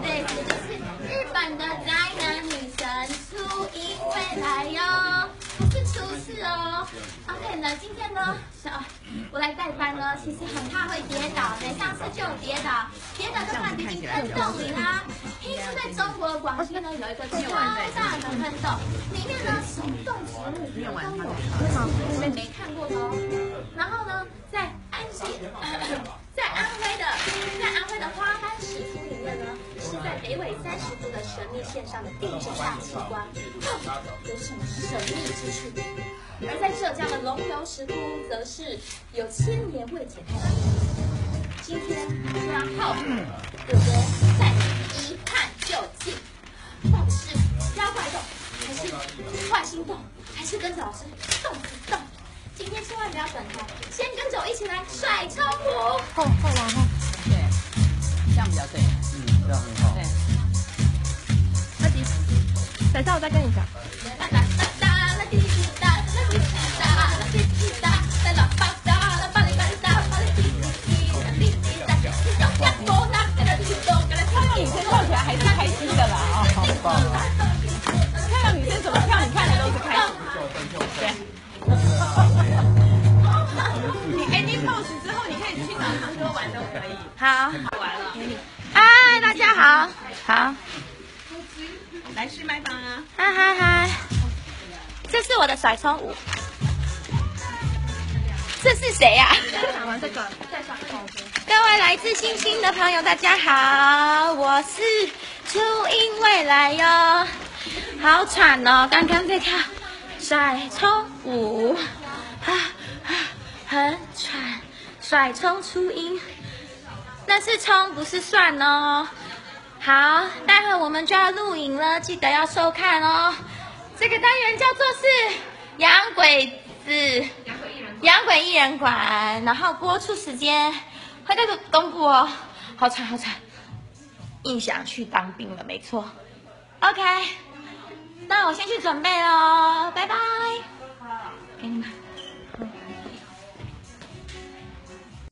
对这就是日本的宅男女神初音未来哟不是初次哦 ok 那今天呢我来代班呢其实很怕会跌倒的上次就跌倒跌倒就话已经喷洞里啦听说在中国广西呢有一个超大的喷洞里面呢什么动植物都有可是你们没看过哦然后呢在安西在安徽的在安徽的花花北纬三十度的神秘线上的定制大奇观，到底有什么神秘之处？而在浙江的龙游石窟，则是有千年未解开的谜。今天就让浩哥哥带你一探究竟，到底是妖怪洞，还是坏心洞，还是跟着老师动子动？今天千万不要转头，先跟着我一起来甩葱舞。后后来，多啦，跟着去动，跟着跳女生跳起来还是开心的啦，哦，好棒啊！看到女生怎么跳，你看的都是开心。对。你 pose 之后，你可以去找堂哥玩都可以。好，玩了，哎，大家好，好，来试麦棒啊！嗨嗨嗨，这是我的甩葱舞，这是谁呀、讲完这个，各位来自星星的朋友，大家好，我是初音未来哟。好喘哦，刚刚在跳甩葱舞，啊啊，很喘，甩葱初音，那是葱不是蒜哦。好，待会我们就要录影了，记得要收看哦。这个单元叫做是洋鬼子。洋鬼艺人馆，然后播出时间会在这公布哦。好惨好惨，印象去当兵了，没错。OK，那我先去准备喽，拜拜。